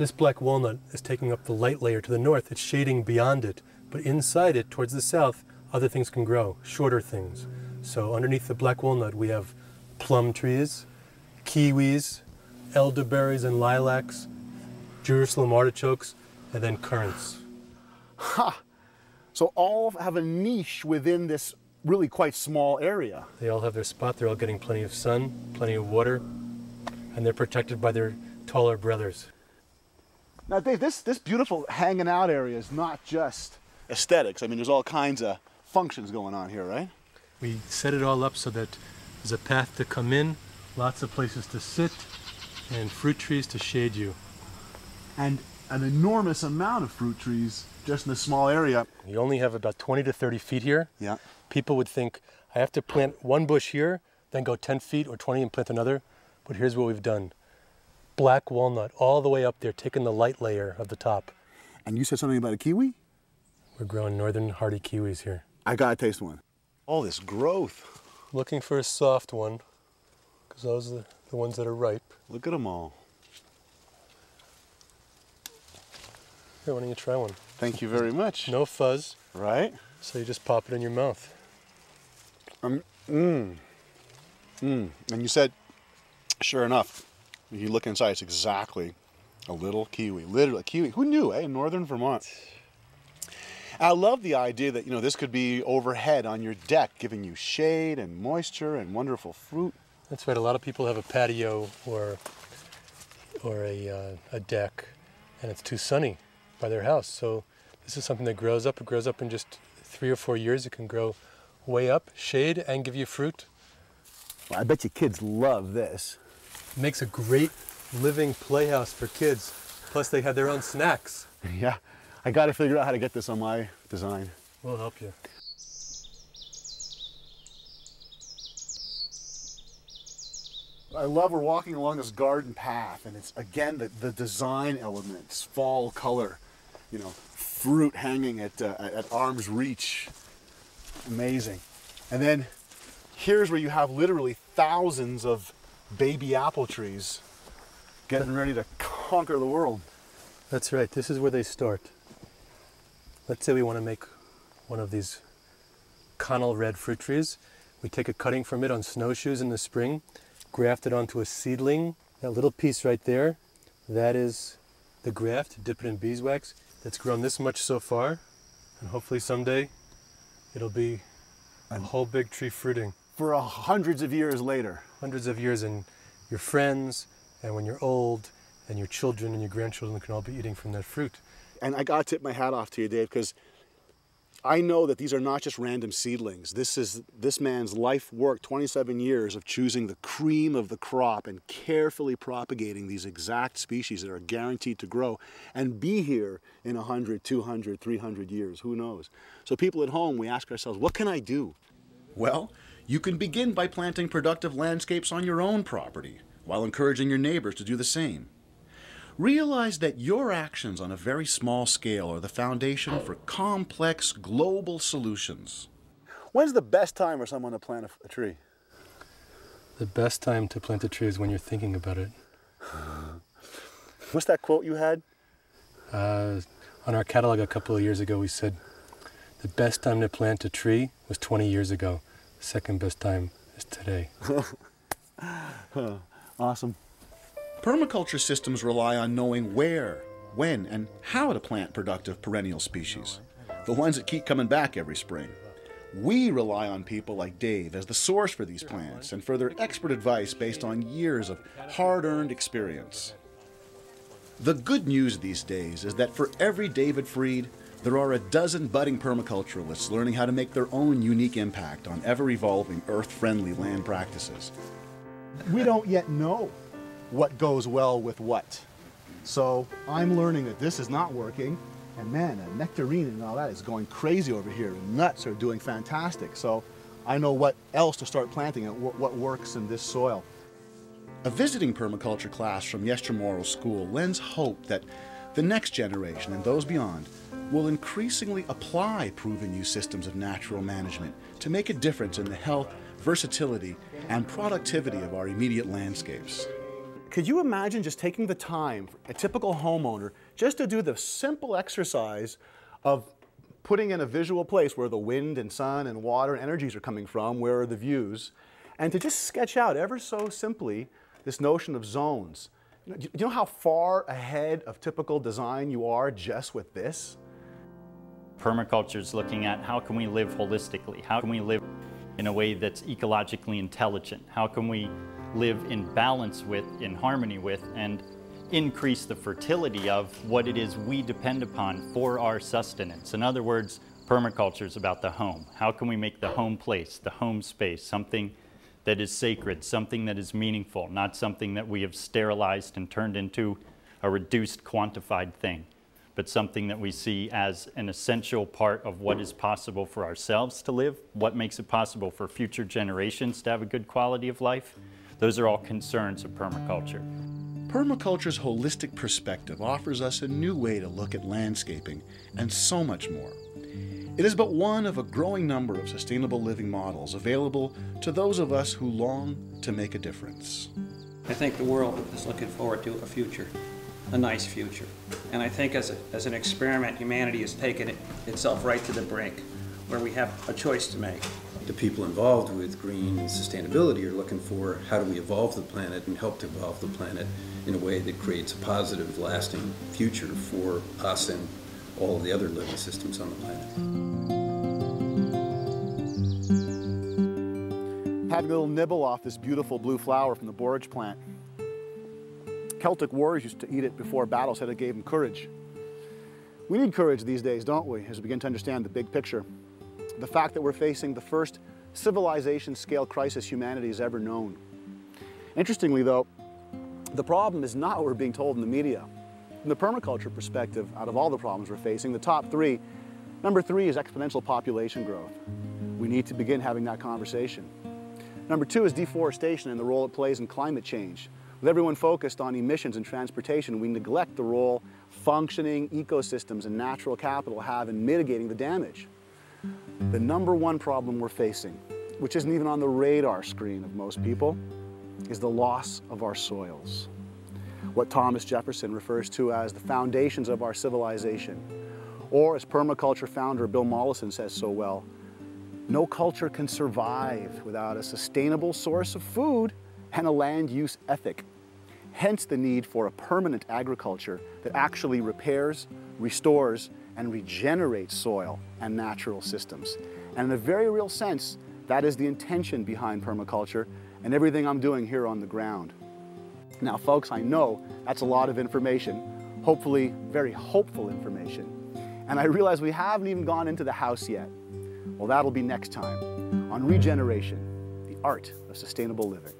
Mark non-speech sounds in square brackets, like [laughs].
This black walnut is taking up the light layer to the north. It's shading beyond it. But inside it, towards the south, other things can grow, shorter things. So underneath the black walnut, we have plum trees, kiwis, elderberries and lilacs, Jerusalem artichokes, and then currants. Ha! So all have a niche within this really quite small area. They all have their spot. They're all getting plenty of sun, plenty of water, and they're protected by their taller brothers. Now, Dave, this, this beautiful hanging out area is not just aesthetics. I mean, there's all kinds of functions going on here, right? We set it all up so that there's a path to come in, lots of places to sit, and fruit trees to shade you. And an enormous amount of fruit trees just in a small area. You only have about 20 to 30 feet here. Yeah. People would think, I have to plant one bush here, then go 10 feet or 20 and plant another. But here's what we've done. Black walnut all the way up there, taking the light layer of the top. And you said something about a kiwi? We're growing northern hardy kiwis here. I gotta taste one. All this growth. Looking for a soft one, because those are the, the ones that are ripe. Look at them all. Here, why don't you try one? Thank you very much. No fuzz, Right? so you just pop it in your mouth. Um, mmm. Mmm. And you said, sure enough, if you look inside, it's exactly a little kiwi. Literally, kiwi. Who knew, eh? Northern Vermont. I love the idea that, you know, this could be overhead on your deck, giving you shade and moisture and wonderful fruit. That's right. A lot of people have a patio or or a, uh, a deck, and it's too sunny by their house. So this is something that grows up. It grows up in just three or four years. It can grow way up, shade, and give you fruit. I bet your kids love this. Makes a great living playhouse for kids. Plus, they have their own snacks. [laughs] Yeah. I got to figure out how to get this on my design. We'll help you. I love we're walking along this garden path, and it's again the, the design elements, fall color, you know, fruit hanging at uh, at arm's reach, amazing. And then here's where you have literally thousands of baby apple trees getting ready to conquer the world. That's right. This is where they start. Let's say we want to make one of these Connell red fruit trees. We take a cutting from it on snowshoes in the spring, graft it onto a seedling. That little piece right there, that is the graft. Dip it in beeswax. That's grown this much so far, and hopefully someday it'll be a whole big tree fruiting. For a hundreds of years later, Hundreds of years, and your friends, and when you're old, and your children and your grandchildren can all be eating from that fruit. And I gotta tip my hat off to you, Dave, because I know that these are not just random seedlings. This is this man's life work, 27 years of choosing the cream of the crop and carefully propagating these exact species that are guaranteed to grow and be here in 100, 200, 300 years. Who knows? So, people at home, we ask ourselves, what can I do? Well, you can begin by planting productive landscapes on your own property while encouraging your neighbors to do the same. Realize that your actions on a very small scale are the foundation for complex global solutions. When's the best time for someone to plant a, a tree? The best time to plant a tree is when you're thinking about it. [laughs] What's that quote you had? Uh, on our catalog a couple of years ago, we said the best time to plant a tree was 20 years ago. The second best time is today. [laughs] Awesome. Permaculture systems rely on knowing where, when, and how to plant productive perennial species, the ones that keep coming back every spring. We rely on people like Dave as the source for these plants and for their expert advice based on years of hard earned experience. The good news these days is that for every David Fried, there are a dozen budding permaculturalists learning how to make their own unique impact on ever evolving earth friendly land practices. we don't yet know what goes well with what. So I'm learning that this is not working. And man, a nectarine and all that is going crazy over here. And nuts are doing fantastic. So I know what else to start planting and what works in this soil. A visiting permaculture class from Yestermorrow School lends hope that the next generation and those beyond will increasingly apply proven new systems of natural management to make a difference in the health, versatility, and productivity of our immediate landscapes. Could you imagine just taking the time, a typical homeowner, just to do the simple exercise of putting in a visual place where the wind and sun and water and energies are coming from, where are the views, and to just sketch out ever so simply this notion of zones. You know, do you know how far ahead of typical design you are just with this? Permaculture is looking at how can we live holistically? How can we live in a way that's ecologically intelligent? How can we live in balance with, in harmony with, and increase the fertility of what it is we depend upon for our sustenance. In other words, permaculture is about the home. How can we make the home place, the home space, something that is sacred, something that is meaningful, not something that we have sterilized and turned into a reduced, quantified thing, but something that we see as an essential part of what is possible for ourselves to live, what makes it possible for future generations to have a good quality of life. Those are all concerns of permaculture. Permaculture's holistic perspective offers us a new way to look at landscaping and so much more. It is but one of a growing number of sustainable living models available to those of us who long to make a difference. I think the world is looking forward to a future, a nice future. And I think as, a, as an experiment, humanity has taken it, itself right to the brink, where we have a choice to make the people involved with green and sustainability are looking for how do we evolve the planet and help to evolve the planet in a way that creates a positive, lasting future for us and all of the other living systems on the planet. Having a little nibble off this beautiful blue flower from the borage plant. Celtic warriors used to eat it before battle, said it gave them courage. We need courage these days, don't we, as we begin to understand the big picture the fact that we're facing the first civilization scale crisis humanity has ever known. Interestingly though, the problem is not what we're being told in the media. From the permaculture perspective, out of all the problems we're facing, the top three, number three is exponential population growth. We need to begin having that conversation. Number two is deforestation and the role it plays in climate change. With everyone focused on emissions and transportation, we neglect the role functioning ecosystems and natural capital have in mitigating the damage. The number one problem we're facing, which isn't even on the radar screen of most people, is the loss of our soils. What Thomas Jefferson refers to as the foundations of our civilization. Or as permaculture founder Bill Mollison says so well, no culture can survive without a sustainable source of food and a land use ethic. Hence the need for a permanent agriculture that actually repairs, restores, and regenerates soil and natural systems. And in a very real sense, that is the intention behind permaculture and everything I'm doing here on the ground. Now, folks, I know that's a lot of information, hopefully very hopeful information. And I realize we haven't even gone into the house yet. Well, that'll be next time on Regeneration, the art of sustainable living.